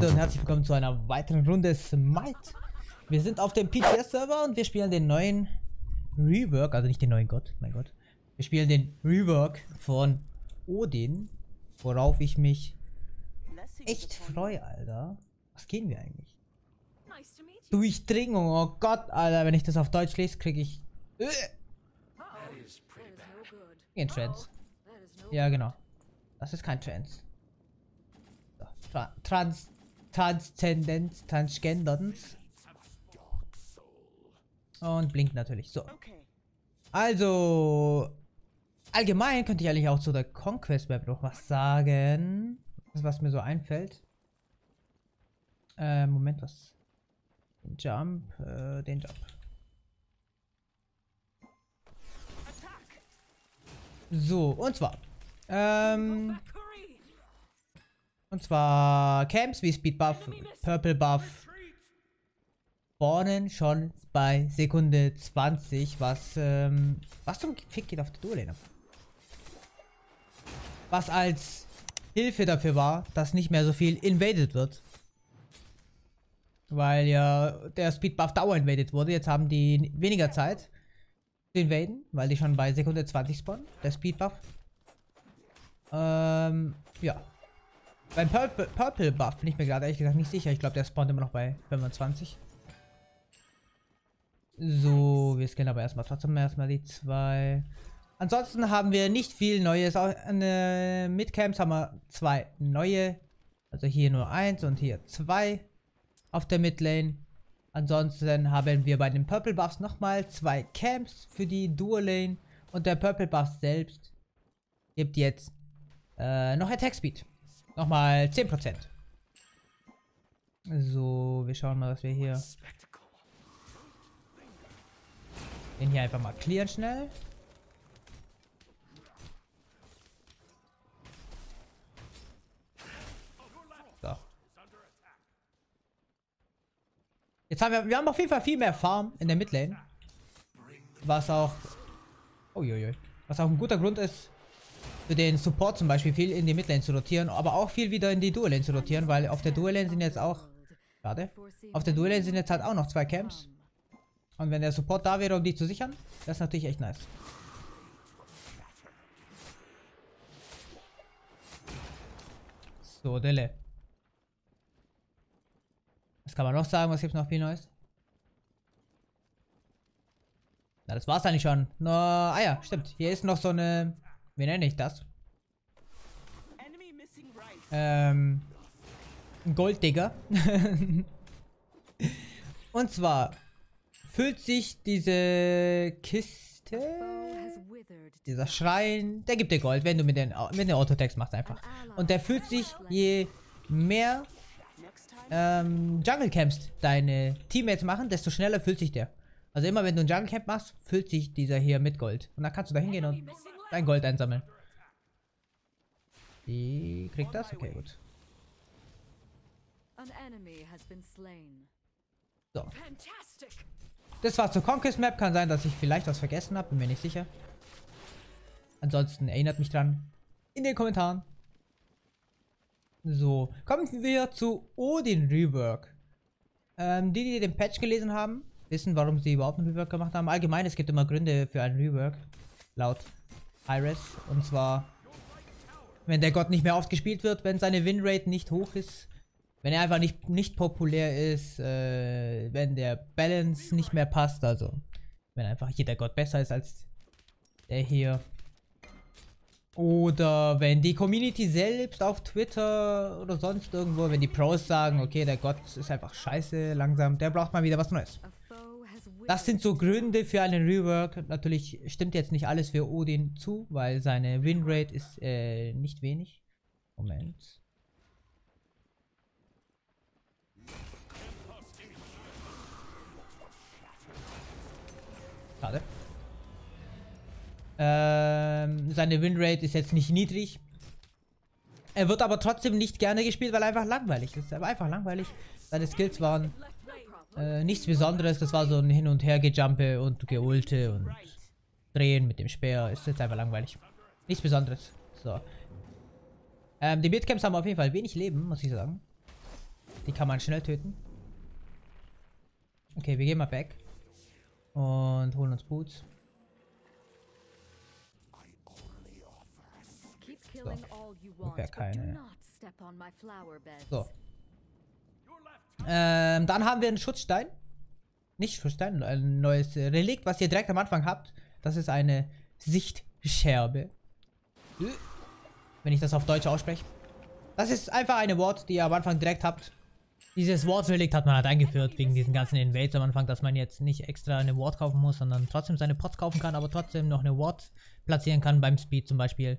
Leute und herzlich willkommen zu einer weiteren Runde Smite. Wir sind auf dem PTS-Server und wir spielen den neuen Rework, also nicht den neuen Gott, mein Gott. Wir spielen den Rework von Odin, worauf ich mich echt freue, Alter. Was gehen wir eigentlich? Durchdringung, oh Gott, Alter, wenn ich das auf Deutsch lese, kriege ich... Äh, Kein Trans. Ja, genau. Das ist kein Tra Trans... Transzendenz, Transgenderns. Und blinkt natürlich. So. Also... Allgemein könnte ich eigentlich auch zu der Conquest Map noch was sagen. Das, was mir so einfällt. Äh, Moment, was? Den Jump, äh, den Jump. So, und zwar. Ähm, und zwar Camps wie Speed Buff, Purple Buff spawnen schon bei Sekunde 20, was, ähm, was zum Fick geht auf der Duellane Was als Hilfe dafür war, dass nicht mehr so viel invaded wird. Weil ja der Speed Buff dauer invaded wurde. Jetzt haben die weniger Zeit zu invaden, weil die schon bei Sekunde 20 spawnen. Der Speed Buff. Ähm, ja. Beim Purple, Purple Buff bin ich mir gerade ehrlich gesagt nicht sicher. Ich glaube, der spawnt immer noch bei 25. So, wir scannen aber erstmal trotzdem erstmal die zwei. Ansonsten haben wir nicht viel Neues. An äh, Midcamps haben wir zwei neue. Also hier nur eins und hier zwei auf der Midlane. Ansonsten haben wir bei den Purple Buffs nochmal zwei Camps für die Dual Lane. Und der Purple Buff selbst gibt jetzt äh, noch Attack Speed. Nochmal 10%. So, wir schauen mal, was wir hier... Den hier einfach mal clearen schnell. Jetzt haben wir, wir haben auf jeden Fall viel mehr Farm in der Midlane. Was auch, uiuiui, was auch ein guter Grund ist, für den Support zum Beispiel viel in die Midlane zu rotieren, aber auch viel wieder in die Dual-Lane zu rotieren, weil auf der Dual-Lane sind jetzt auch, warte, auf der Dual-Lane sind jetzt halt auch noch zwei Camps. Und wenn der Support da wäre, um die zu sichern, das ist natürlich echt nice. So, Delle. Was kann man noch sagen? Was gibt es noch viel Neues? Na, das war's eigentlich schon. No, ah ja, stimmt. Hier ist noch so eine... Wie nenne ich das? Ähm... Golddigger. Und zwar füllt sich diese Kiste, dieser Schrein, der gibt dir Gold, wenn du mit den, mit den Autotext machst einfach. Und der füllt sich je mehr ähm, Jungle Camps deine Teammates machen, desto schneller füllt sich der. Also immer wenn du ein Jungle Camp machst, füllt sich dieser hier mit Gold. Und dann kannst du da hingehen und dein Gold einsammeln. Die kriegt das? Okay, gut. So. Das war zur Conquest Map. Kann sein, dass ich vielleicht was vergessen habe. Bin mir nicht sicher. Ansonsten erinnert mich dran. In den Kommentaren. So, kommen wir zu Odin Rework. Ähm, die, die den Patch gelesen haben, wissen, warum sie überhaupt einen Rework gemacht haben. Allgemein, es gibt immer Gründe für einen Rework. Laut Iris. Und zwar, wenn der Gott nicht mehr oft gespielt wird, wenn seine Winrate nicht hoch ist, wenn er einfach nicht, nicht populär ist, äh, wenn der Balance nicht mehr passt, also wenn einfach jeder Gott besser ist als der hier. Oder wenn die Community selbst auf Twitter oder sonst irgendwo, wenn die Pros sagen, okay, der Gott ist einfach scheiße langsam, der braucht mal wieder was Neues. Das sind so Gründe für einen Rework. Natürlich stimmt jetzt nicht alles für Odin zu, weil seine Winrate ist äh, nicht wenig. Moment. Schade. Ähm, seine Winrate ist jetzt nicht niedrig. Er wird aber trotzdem nicht gerne gespielt, weil er einfach langweilig ist. Er war einfach langweilig. Seine Skills waren äh, nichts Besonderes. Das war so ein Hin- und Her-Gejumpe und Geulte und Drehen mit dem Speer. Ist jetzt einfach langweilig. Nichts Besonderes. So. Ähm, die Midcamps haben auf jeden Fall wenig Leben, muss ich sagen. Die kann man schnell töten. Okay, wir gehen mal back. Und holen uns Boots. Ungefähr keine. So. Ähm, dann haben wir einen Schutzstein. Nicht Schutzstein, ein neues Relikt, was ihr direkt am Anfang habt. Das ist eine Sichtscherbe. Wenn ich das auf Deutsch ausspreche. Das ist einfach eine Wort, die ihr am Anfang direkt habt. Dieses Ward-Relikt hat man halt eingeführt, wegen diesen ganzen Invades am Anfang, dass man jetzt nicht extra eine Ward kaufen muss, sondern trotzdem seine Pots kaufen kann, aber trotzdem noch eine Ward platzieren kann beim Speed zum Beispiel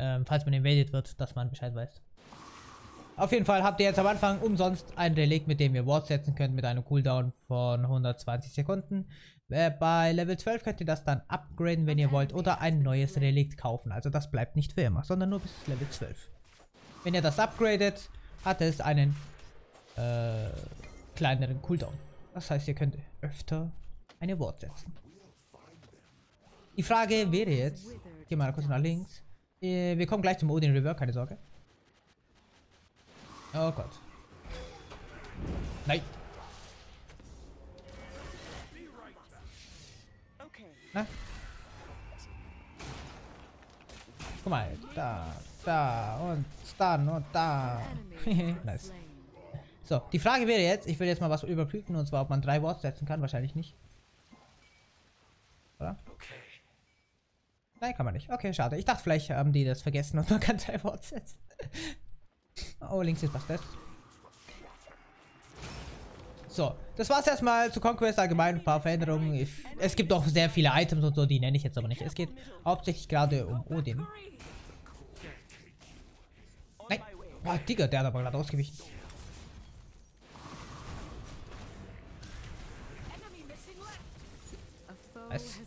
ähm, falls man invaded wird, dass man Bescheid weiß. Auf jeden Fall habt ihr jetzt am Anfang umsonst ein Relikt, mit dem ihr Wards setzen könnt, mit einem Cooldown von 120 Sekunden. Äh, bei Level 12 könnt ihr das dann upgraden, wenn ihr wollt, oder ein neues Relikt kaufen. Also das bleibt nicht für immer, sondern nur bis Level 12. Wenn ihr das upgradet, hat es einen äh, kleineren Cooldown. Das heißt, ihr könnt öfter eine Ward setzen. Die Frage wäre jetzt, geh mal kurz nach links, äh, wir kommen gleich zum Odin River, keine Sorge. Oh Gott. Nein. Na? Guck mal, da, da und dann und da. nice. So, die Frage wäre jetzt, ich will jetzt mal was überprüfen und zwar, ob man drei Worte setzen kann. Wahrscheinlich nicht. Oder? Nein, kann man nicht. Okay, schade. Ich dachte, vielleicht haben die das vergessen und man kann drei Worte setzen. Oh, links ist was das. So, das war's erstmal zu Conquest allgemein. Ein paar Veränderungen. Ich, es gibt auch sehr viele Items und so, die nenne ich jetzt aber nicht. Es geht hauptsächlich gerade um Odin. Nein. Boah, Digga, der hat aber gerade ausgewichen. Was?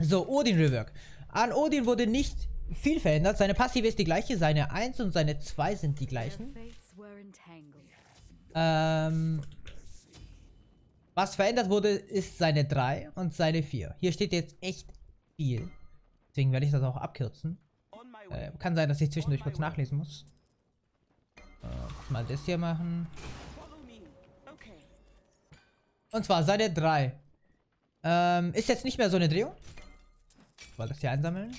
So, Odin Rework. An Odin wurde nicht viel verändert. Seine Passive ist die gleiche, seine 1 und seine 2 sind die gleichen. Ähm, was verändert wurde, ist seine 3 und seine 4. Hier steht jetzt echt viel. Deswegen werde ich das auch abkürzen. Äh, kann sein, dass ich zwischendurch kurz nachlesen muss. Äh, mal das hier machen. Und zwar seine 3. Ähm, ist jetzt nicht mehr so eine Drehung. Weil das hier einsammeln.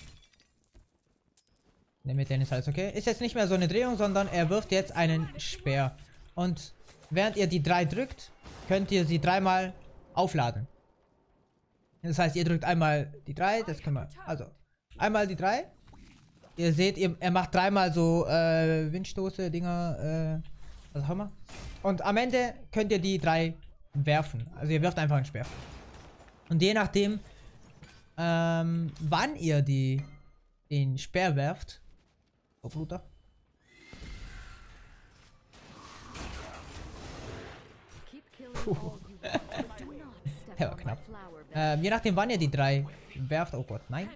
Ne, mit denen ist alles okay. Ist jetzt nicht mehr so eine Drehung, sondern er wirft jetzt einen Speer. Und während ihr die drei drückt, könnt ihr sie dreimal aufladen. Das heißt, ihr drückt einmal die drei, das können wir, also, einmal die drei. Ihr seht, ihr, er macht dreimal so, äh, Windstoße, Dinger, äh, was auch immer. Und am Ende könnt ihr die drei werfen. Also ihr wirft einfach einen Speer. Und je nachdem, ähm, wann ihr die, den Speer werft. Oh, Bruder. Der war knapp. Ähm, je nachdem, wann ihr die drei werft. Oh Gott, nein.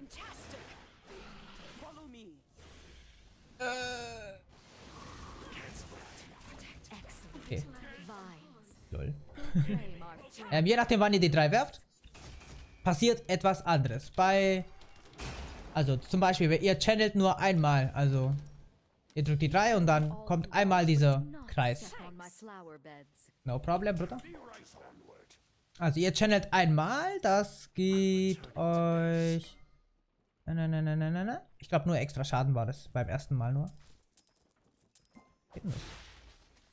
Äh. Okay. Lol. ähm, je nachdem, wann ihr die drei werft, passiert etwas anderes. Bei, also zum Beispiel, ihr channelt nur einmal, also ihr drückt die 3 und dann kommt einmal dieser Kreis. No problem, Bruder. Also ihr channelt einmal, das gibt euch... Na, na, na, na, na. Ich glaube nur extra Schaden war das beim ersten Mal nur.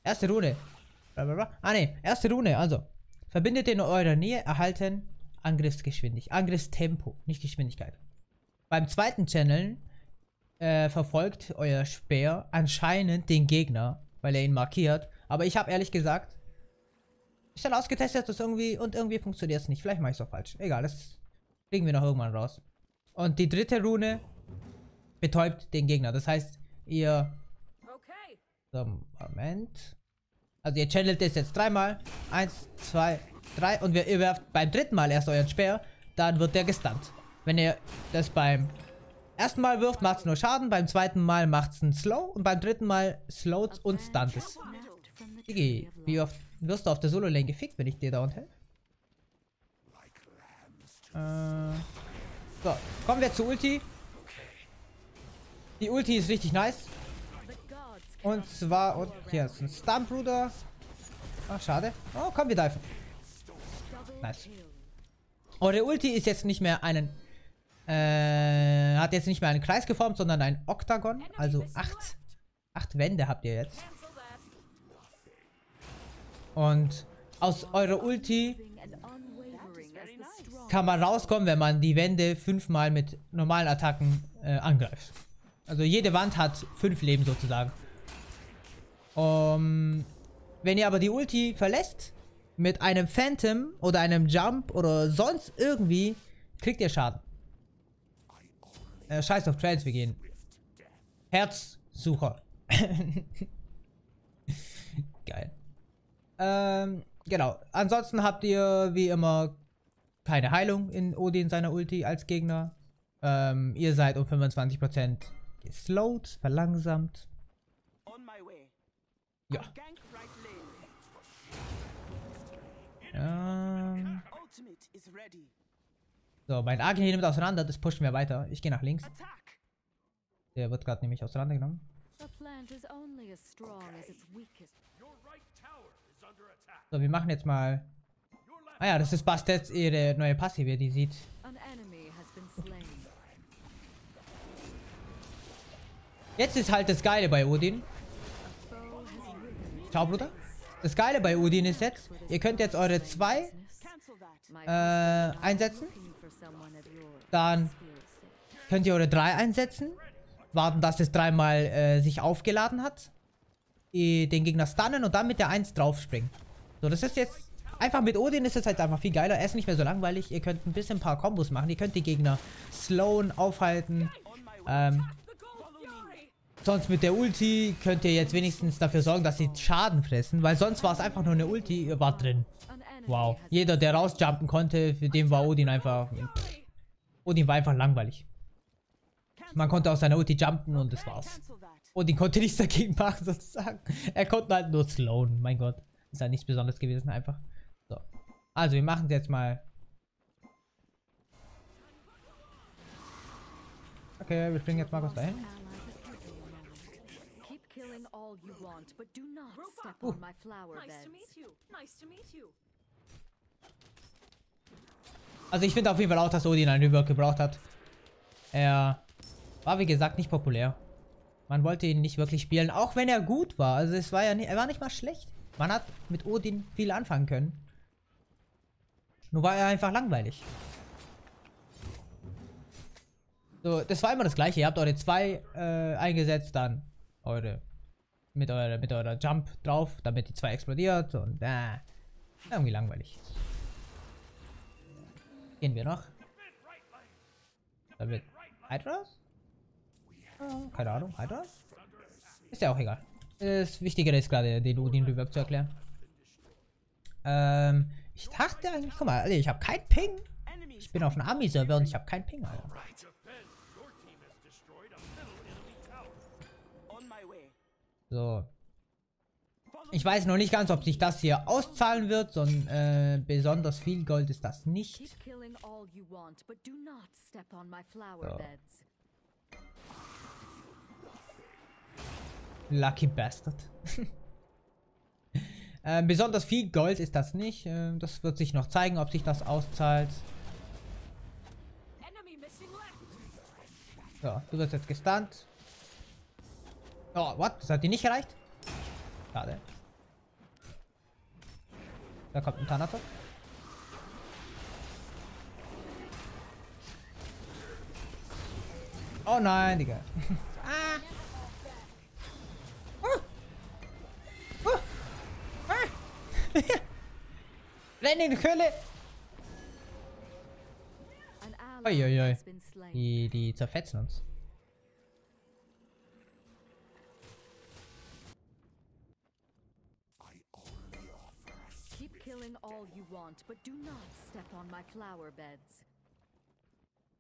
Erste Rune. Ah ne, erste Rune, also. Verbindet in eurer Nähe erhalten Angriffsgeschwindigkeit. Angriffstempo, nicht Geschwindigkeit. Beim zweiten Channel äh, verfolgt euer Speer anscheinend den Gegner, weil er ihn markiert. Aber ich habe ehrlich gesagt, ich dann ausgetestet das irgendwie und irgendwie funktioniert es nicht. Vielleicht mache ich es auch falsch. Egal, das kriegen wir noch irgendwann raus. Und die dritte Rune betäubt den Gegner. Das heißt, ihr... So, Moment. Also ihr channelt das jetzt dreimal. Eins, zwei, drei. Und ihr werft beim dritten Mal erst euren Speer. Dann wird der gestunt. Wenn ihr das beim ersten Mal wirft, macht es nur Schaden. Beim zweiten Mal macht es einen Slow. Und beim dritten Mal slowt und stunt es. Digi, wie oft wirst du auf der Solo-Lane gefickt, wenn ich dir dauernd helfe? Äh, so, kommen wir zu Ulti. Die Ulti ist richtig nice. Und zwar, und hier ist ein Stumpbruder. Ach, schade. Oh, komm, wir diven. Nice. Eure Ulti ist jetzt nicht mehr einen, äh, hat jetzt nicht mehr einen Kreis geformt, sondern ein Oktagon. Also acht, acht Wände habt ihr jetzt. Und aus eurer Ulti kann man rauskommen, wenn man die Wände fünfmal mit normalen Attacken äh, angreift. Also jede Wand hat fünf Leben sozusagen. Um, wenn ihr aber die Ulti verlässt, mit einem Phantom oder einem Jump oder sonst irgendwie, kriegt ihr Schaden. Äh, scheiß auf Trails, wir gehen. Herzsucher. Geil. Ähm, genau. Ansonsten habt ihr wie immer keine Heilung in Odin seiner Ulti als Gegner. Ähm, ihr seid um 25% geslowt, verlangsamt. Ja. Ähm. So, mein Agent nimmt auseinander, das pushen wir weiter. Ich gehe nach links. Der wird gerade nämlich auseinandergenommen. So, wir machen jetzt mal... Ah ja, das ist Bastet ihre neue Passive, die sieht... Jetzt ist halt das Geile bei Odin. Ciao, Bruder. Das Geile bei Odin ist jetzt, ihr könnt jetzt eure zwei äh, einsetzen. Dann könnt ihr eure drei einsetzen. Warten, dass es dreimal äh, sich aufgeladen hat. Den Gegner stunnen und dann mit der 1 draufspringen. So, das ist jetzt... Einfach mit Odin ist es halt einfach viel geiler. Er ist nicht mehr so langweilig. Ihr könnt ein bisschen ein paar Kombos machen. Ihr könnt die Gegner slowen, aufhalten. Ähm, Sonst mit der Ulti könnt ihr jetzt wenigstens dafür sorgen, dass sie Schaden fressen. Weil sonst war es einfach nur eine Ulti. Ihr wart drin. Wow. Jeder, der rausjumpen konnte, für den war Odin einfach... Pff. Odin war einfach langweilig. Man konnte aus seiner Ulti jumpen und das war's. Odin konnte nichts dagegen machen, sozusagen. Er konnte halt nur slowen. Mein Gott. Ist halt nichts Besonderes gewesen, einfach. So. Also, wir machen es jetzt mal. Okay, wir springen jetzt Markus dahin. Uh. Also ich finde auf jeden Fall auch, dass Odin einen Rework gebraucht hat. Er war wie gesagt nicht populär. Man wollte ihn nicht wirklich spielen, auch wenn er gut war. Also es war ja nicht, er war nicht mal schlecht. Man hat mit Odin viel anfangen können. Nur war er einfach langweilig. So, das war immer das gleiche. Ihr habt eure zwei äh, eingesetzt, dann eure mit eurer, mit eurer Jump drauf, damit die zwei explodiert und äh, irgendwie langweilig. Gehen wir noch. Da wird Hydras? Oh, keine Ahnung, Hydras? Ist ja auch egal. Das Wichtigere ist gerade, den Odin Reverb zu erklären. Ähm, ich dachte eigentlich, guck mal, ich habe kein Ping. Ich bin auf einem Army-Server und ich habe kein Ping, Alter. So. Ich weiß noch nicht ganz, ob sich das hier auszahlen wird, sondern äh, besonders viel Gold ist das nicht. So. Lucky Bastard. äh, besonders viel Gold ist das nicht. Äh, das wird sich noch zeigen, ob sich das auszahlt. So, du wirst jetzt gestunt. Oh, what? Das hat die nicht gereicht? Schade. Da kommt ein Thanatos. Oh nein, Digga. ah. Uh. Uh. Ah. Renn in die Höhle! Uiuiui. Die, die zerfetzen uns. All you want, but do not step on my flower beds.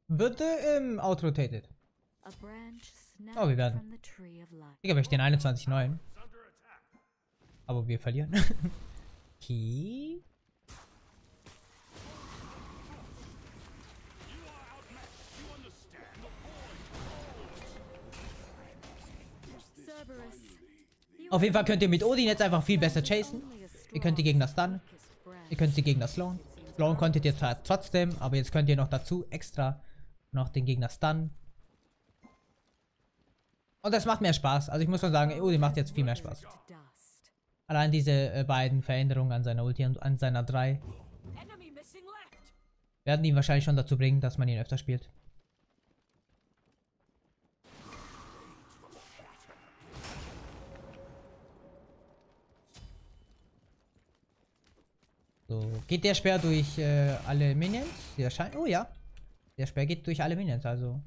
Wird im ähm, outrotated. Oh, wir werden. Digga, wir stehen 21-9. Aber wir verlieren. okay. Auf jeden Fall könnt ihr mit Odin jetzt einfach viel besser chasen. Ihr könnt die Gegner stunnen. Ihr könnt die Gegner slowen. Slowen konntet ihr zwar trotzdem, aber jetzt könnt ihr noch dazu extra noch den Gegner stunnen. Und das macht mehr Spaß. Also ich muss schon sagen, Odin macht jetzt viel mehr Spaß. Allein diese äh, beiden Veränderungen an seiner Ulti und an seiner 3 werden ihn wahrscheinlich schon dazu bringen, dass man ihn öfter spielt. So, geht der Speer durch äh, alle Minions? Der scheint. Oh ja. Der Speer geht durch alle Minions, also.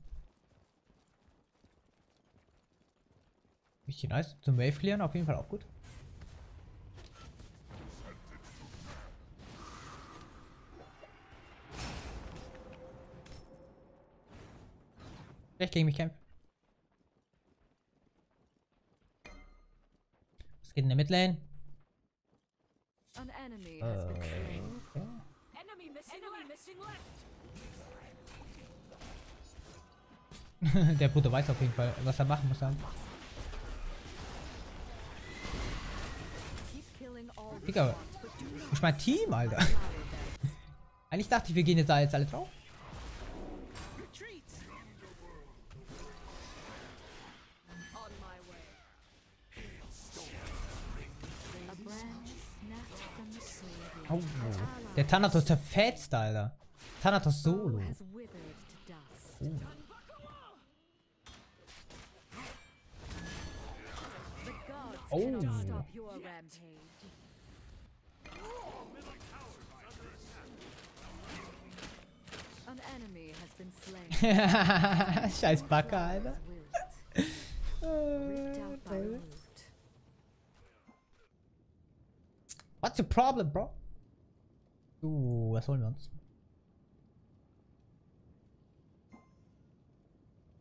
Richtig nice. Zum Wave clearen auf jeden Fall auch gut. Vielleicht gegen mich kämpfen. Was geht in der Midlane? An enemy has been slain. Enemy missing enemy missing left. Der Bruder weiß auf jeden Fall, was er machen muss. Haben. Digga, ich mein Team, Alter. Eigentlich dachte ich, wir gehen jetzt da jetzt alle drauf. Oh, der Thanatos zerfetzt, Alter. Thanatos Solo. Oh. Oh. Scheiß Backe, Alter. What's the problem, bro? Uh, was holen wir uns?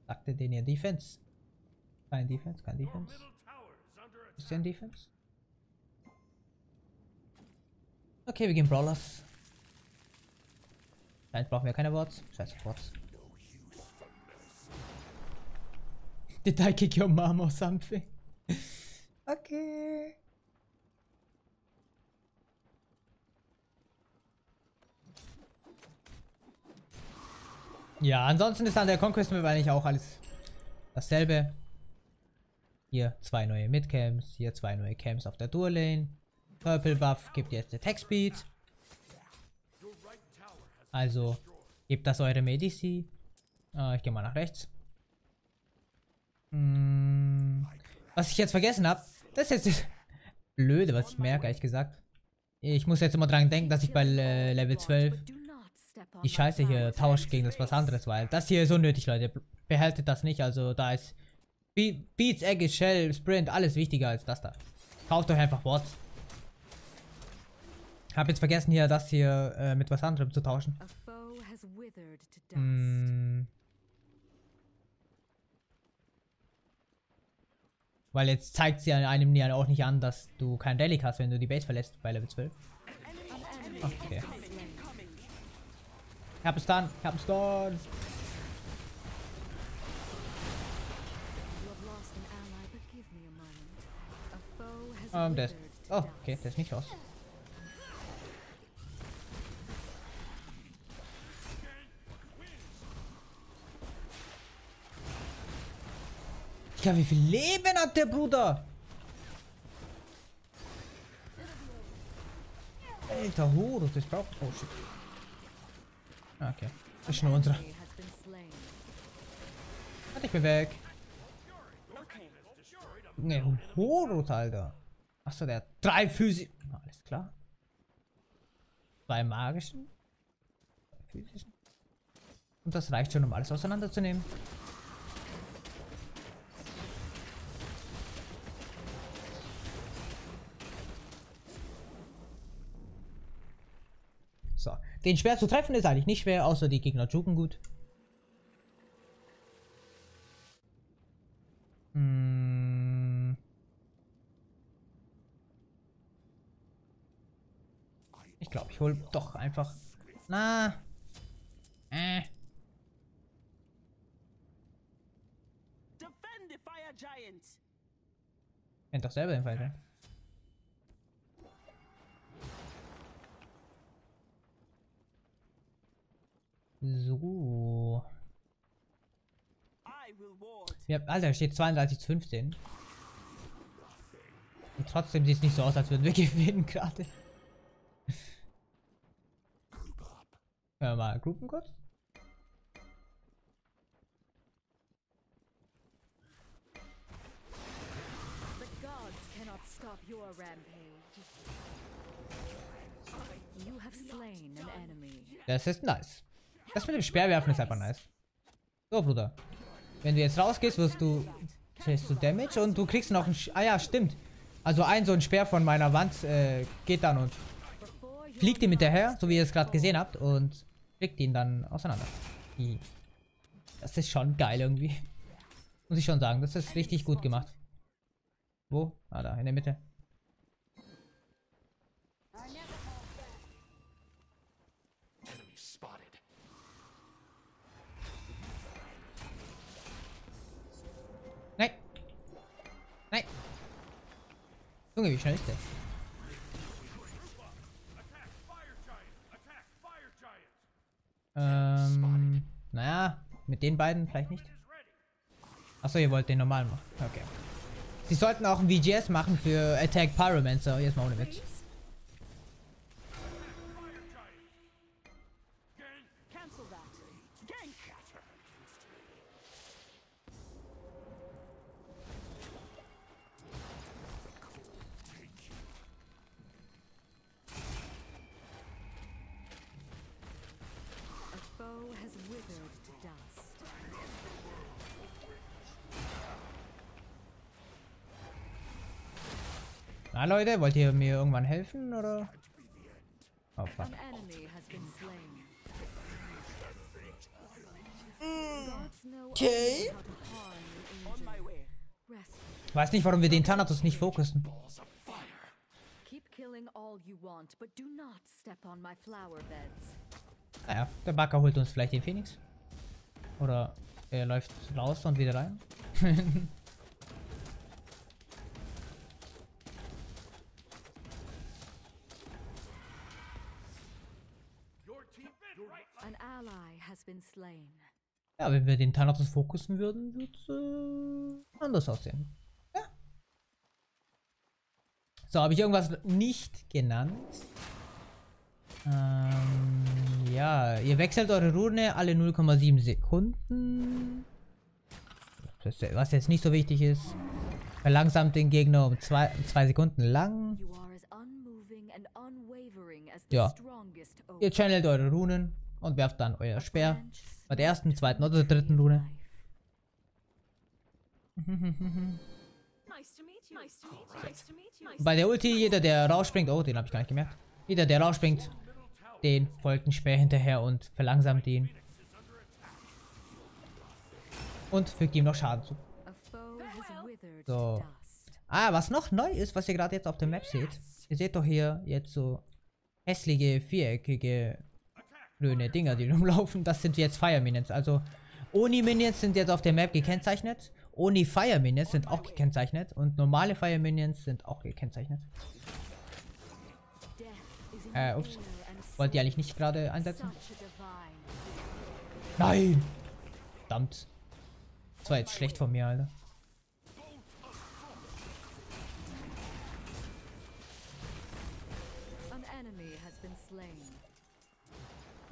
Sagte den hier Defense. Kein Defense, kein Defense. Ist der ein Defense? Okay, wir gehen Brawlers. Jetzt brauchen wir keine Bots. Scheiße, Bots. Did I kick your mom or something? okay. Ja, ansonsten ist an der Conquest Map eigentlich auch alles dasselbe. Hier zwei neue Midcams, hier zwei neue Camps auf der Dual Lane. Purple Buff gibt jetzt Attack Speed. Also, gebt das eure Medici. Ah, ich gehe mal nach rechts. Hm, was ich jetzt vergessen habe, das ist jetzt blöde, was ich merke, ehrlich gesagt. Ich muss jetzt immer dran denken, dass ich bei äh, Level 12 die Scheiße hier tauscht gegen das was anderes, weil das hier ist unnötig, Leute. Behaltet das nicht, also da ist Be Beats, Egg, Shell, Sprint, alles wichtiger als das da. Kauft euch einfach Bots. Hab jetzt vergessen hier das hier äh, mit was anderem zu tauschen. Hm. Weil jetzt zeigt sie einem ja auch nicht an, dass du kein Relic hast, wenn du die Base verlässt bei Level 12. Okay. Ich hab es dann. Ähm, der ist. Oh, okay, der ist nicht raus. Ja, wie viel Leben hat der Bruder? Alter Horus, das braucht. Oh shit. Ah, okay. Das ist nur unsere. Warte, ich bin weg. Ne, Horus, Alter. Achso, der hat drei Physik. Alles klar. Zwei magischen. Physischen. Und das reicht schon, um alles auseinanderzunehmen. Den schwer zu treffen ist eigentlich nicht schwer, außer die Gegner juken gut. Hm. Ich glaube, ich hole doch einfach. Na. Äh. Kennt doch selber den Fall. So. Ja, Alter, steht 32 zu 15. Und trotzdem sieht es nicht so aus, als würden wir gewinnen gerade. Wir mal Gruppen kurz? Das ist nice. Das mit dem Speerwerfen ist einfach nice. So, Bruder. Wenn du jetzt rausgehst, wirst du kriegst du Damage und du kriegst noch ein... Sch ah ja, stimmt. Also ein so ein Speer von meiner Wand äh, geht dann und fliegt ihm hinterher, so wie ihr es gerade gesehen habt, und fliegt ihn dann auseinander. Das ist schon geil irgendwie. Muss ich schon sagen, das ist richtig gut gemacht. Wo? Ah, da, in der Mitte. Junge, wie schnell ist der? Ähm, naja, mit den beiden vielleicht nicht. Achso, ihr wollt den normalen machen. Okay. Sie sollten auch ein VGS machen für Attack Pyromancer. Jetzt mal ohne Witz. Leute, wollt ihr mir irgendwann helfen oder? Oh fuck. Okay. Weiß nicht, warum wir den Thanatos nicht fokussen. Keep killing all you want, but do not step on my flower beds. Naja, der Backer holt uns vielleicht den Phoenix. Oder er läuft raus und wieder rein. ja, wenn wir den Thanatos fokussen würden, würde es äh, anders aussehen. Ja. So, habe ich irgendwas nicht genannt? Ähm, ja, ihr wechselt eure Rune alle 0,7 Sekunden. Was jetzt nicht so wichtig ist. Verlangsamt den Gegner um 2 Sekunden lang. Ja. Ihr channelt eure Runen und werft dann euer Speer. Bei der ersten, zweiten oder der dritten Rune. Bei der Ulti, jeder der rausspringt, oh, den habe ich gar nicht gemerkt. Jeder der rausspringt, den folgt ein Speer hinterher und verlangsamt ihn. Und fügt ihm noch Schaden zu. So. Ah, was noch neu ist, was ihr gerade jetzt auf der Map seht. Ihr seht doch hier jetzt so hässliche, viereckige, grüne Dinger, die rumlaufen. Das sind jetzt Fire Minions. Also Oni-Minions sind jetzt auf der Map gekennzeichnet. Oni-Fire Minions sind auch gekennzeichnet. Und normale Fire Minions sind auch gekennzeichnet. Äh, ups. Wollt ihr eigentlich nicht gerade einsetzen? Nein! Verdammt. Das war jetzt schlecht von mir, Alter.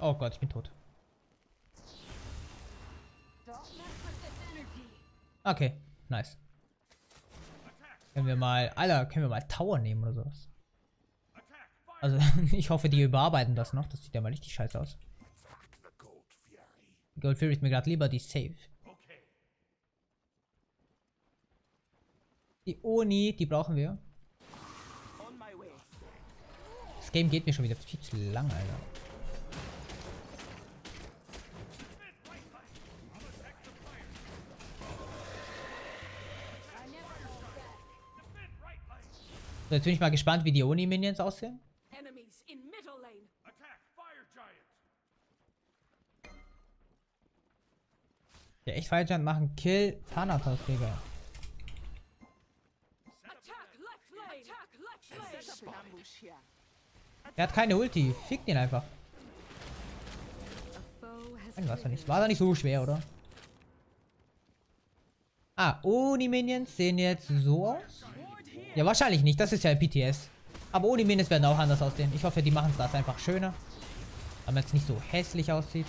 Oh Gott, ich bin tot. Okay, nice. Können wir mal, Alter, können wir mal Tower nehmen oder sowas? Also, ich hoffe, die überarbeiten das noch. Das sieht ja mal richtig scheiße aus. Gold Fury. Ist mir gerade lieber, die safe. Die Oni, die brauchen wir. Das Game geht mir schon wieder viel zu lang, Alter. So, jetzt bin ich mal gespannt, wie die Oni-Minions aussehen. Der echt Fire Giant machen Kill Thanatos, Digga. Der hat keine Ulti. Fickt ihn einfach. Nein, war's doch nicht. War doch nicht so schwer, oder? Ah, ohne Minions sehen jetzt so aus? Ja, wahrscheinlich nicht. Das ist ja PTS. Aber ohne Minions werden auch anders aussehen. Ich hoffe, die machen es das einfach schöner. Damit es nicht so hässlich aussieht.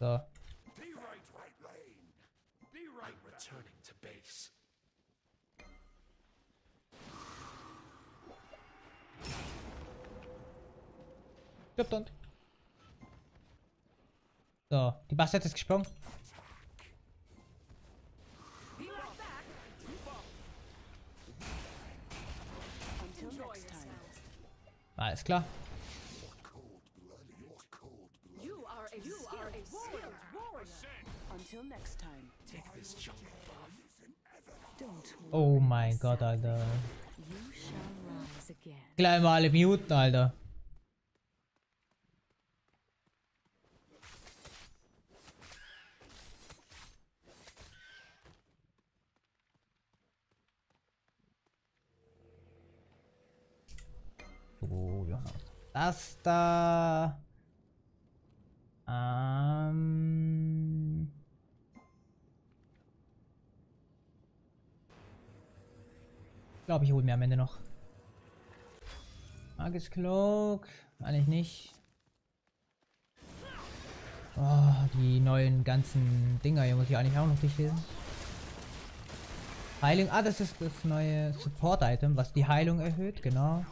So. Stirbt und. So, die Bastet ist gesprungen. Buff. Don't Oh mein Gott, Alter. Gleich mal alle muten, Alter. So, ja. Das da. Ähm. Ich glaube, ich hole mir am Ende noch. Magus Cloak. Eigentlich nicht. Oh, die neuen ganzen Dinger hier muss ich eigentlich auch noch durchlesen. Heilung. Ah, das ist das neue Support-Item, was die Heilung erhöht, genau.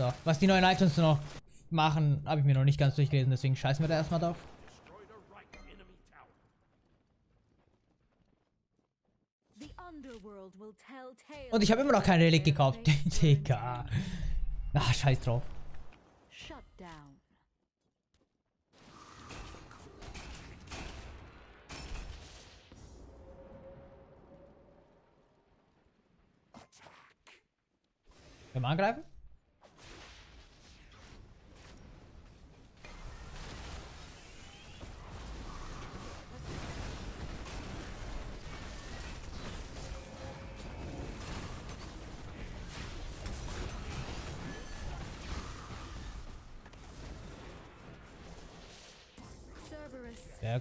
So, was die neuen Items noch machen, habe ich mir noch nicht ganz durchgelesen, deswegen scheißen wir da erstmal drauf. Und ich habe immer noch kein Relikt gekauft. Digga. Ach, scheiß drauf. Können wir angreifen?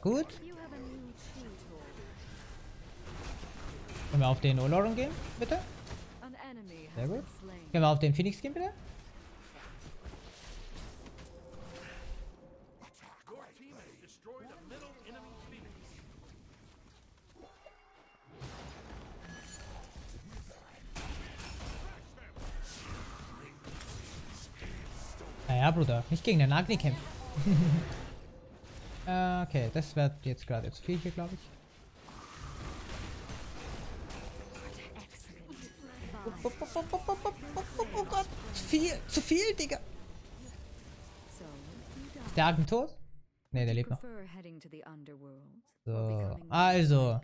gut. Können wir auf den Oloron gehen, bitte? Sehr gut. Können wir auf den Phoenix gehen, bitte? Naja, Bruder, nicht gegen den Agni kämpfen. Äh, okay, das wird jetzt gerade zu viel hier, glaube ich. Oh, Gott, zu viel, zu viel, Digga. Ist der Atem tot? Ne, der lebt noch. So, also.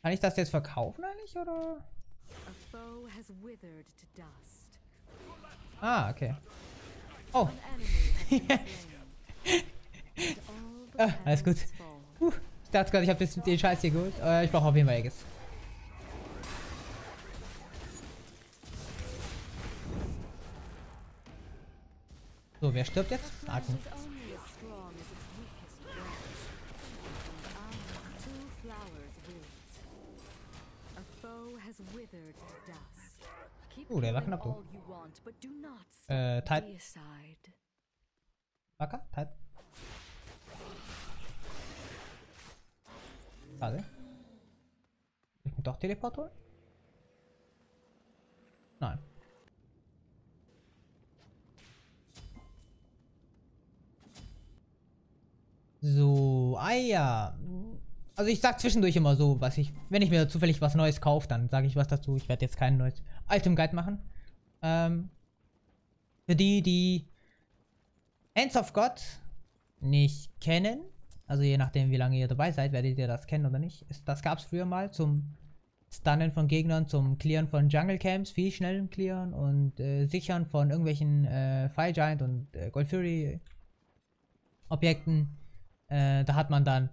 Kann ich das jetzt verkaufen eigentlich, oder? Ah, okay. Oh. ah, alles gut. Puh, ich dachte gerade, ich habe den Scheiß hier geholt. Äh, ich brauche auf jeden Fall Aegis. So, wer stirbt jetzt? Arco. Oh, oh der war knapp. Äh, Tide. Wacker? Tide? Kann doch Teleport? Nein. So, ah ja. Also ich sag zwischendurch immer so, was ich, wenn ich mir zufällig was Neues kaufe, dann sage ich was dazu. Ich werde jetzt kein neues Item Guide machen. Ähm, für die, die Hands of God nicht kennen, also je nachdem, wie lange ihr dabei seid, werdet ihr das kennen oder nicht. Das gab es früher mal zum Stunnen von Gegnern, zum Clearen von Jungle Camps, viel schnellem Clearen und äh, Sichern von irgendwelchen äh, Fire Giant und äh, Gold Fury Objekten. Äh, da hat man dann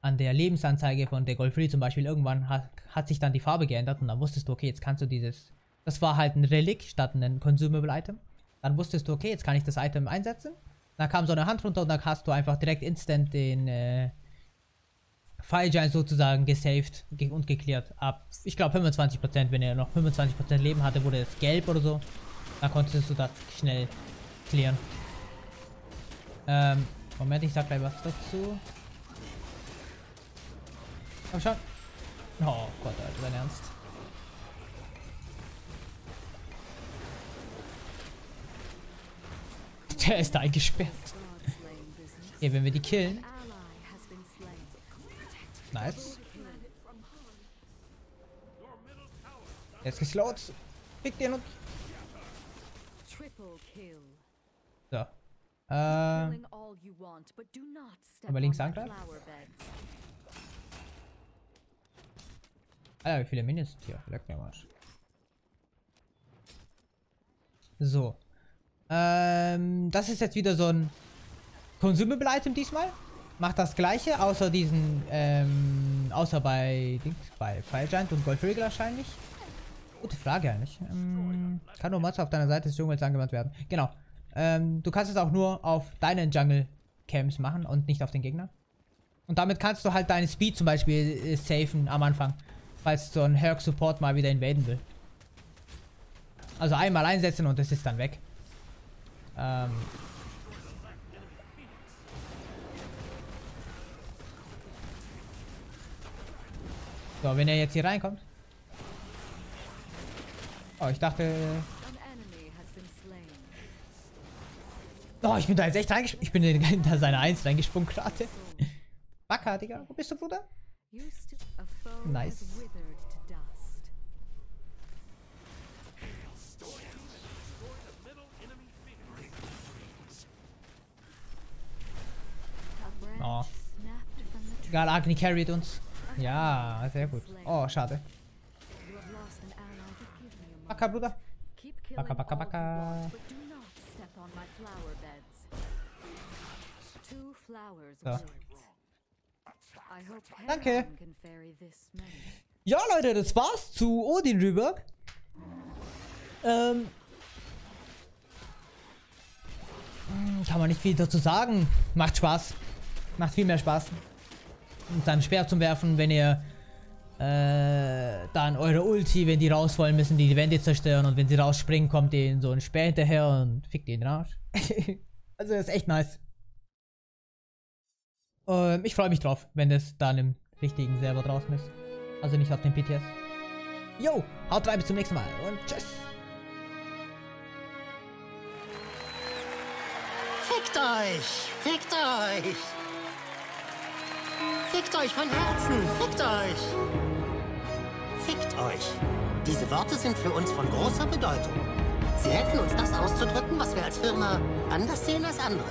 an der Lebensanzeige von der Golfree zum Beispiel irgendwann hat, hat sich dann die Farbe geändert und dann wusstest du, okay, jetzt kannst du dieses. Das war halt ein Relic statt ein Consumable Item. Dann wusstest du, okay, jetzt kann ich das Item einsetzen. Dann kam so eine Hand runter und dann hast du einfach direkt instant den äh, Fire Giant sozusagen gesaved ge und geklärt. Ab, ich glaube 25%, wenn er noch 25% Leben hatte, wurde es gelb oder so. Dann konntest du das schnell klären. Ähm, Moment, ich sag gleich was dazu. Komm schon. Oh Gott, Alter, dein Ernst. Der ist da eingesperrt. Okay, wenn wir die killen. Nice. Ist geslowt. Fick den und. So. Äh. Step Aber links angreifen? Alter, wie viele Minions sind hier? Leck mir Arsch. So. Ähm, das ist jetzt wieder so ein Consumable Item diesmal. Macht das gleiche, außer diesen, ähm, außer bei, Dings, bei Fire Giant und Gold Regal wahrscheinlich. Gute Frage eigentlich. Ähm, kann nur Monster auf deiner Seite des Dschungels angewandt werden. Genau. Ähm, du kannst es auch nur auf deinen Jungle Camps machen und nicht auf den Gegner. Und damit kannst du halt deinen Speed zum Beispiel äh, safen am Anfang. Falls so ein Herc Support mal wieder invaden will. Also einmal einsetzen und es ist dann weg. Ähm. So, wenn er jetzt hier reinkommt. Oh, ich dachte. Oh, ich bin da jetzt echt reingesprungen. Ich bin in- hinter seine Eins reingesprungen gerade. Backer, Digga. Wo bist du, Bruder? Nice. Oh. tree. Egal, Agni carried uns. Ja, sehr gut. Oh, schade. You have lost an ally, but give me a moment. Backer, Bruder. Baka, baka, baka. So. Danke. Ja, Leute, das war's zu Odin rüber. Ähm. hm, Kann man nicht viel dazu sagen. Macht Spaß. Macht viel mehr Spaß. Und dann Speer zum Werfen, wenn ihr äh, dann eure Ulti, wenn die raus wollen, müssen die die Wände zerstören und wenn sie rausspringen, kommt denen so ein Speer hinterher und fickt den Arsch. also das ist echt nice. Ähm, ich freue mich drauf, wenn das dann im richtigen Server draußen ist. Also nicht auf dem PTS. Jo, haut rein, bis zum nächsten Mal und tschüss. Fickt euch! Fickt euch! Fickt euch von Herzen! Fickt euch! Fickt euch! Diese Worte sind für uns von großer Bedeutung. Sie helfen uns, das auszudrücken, was wir als Firma anders sehen als andere.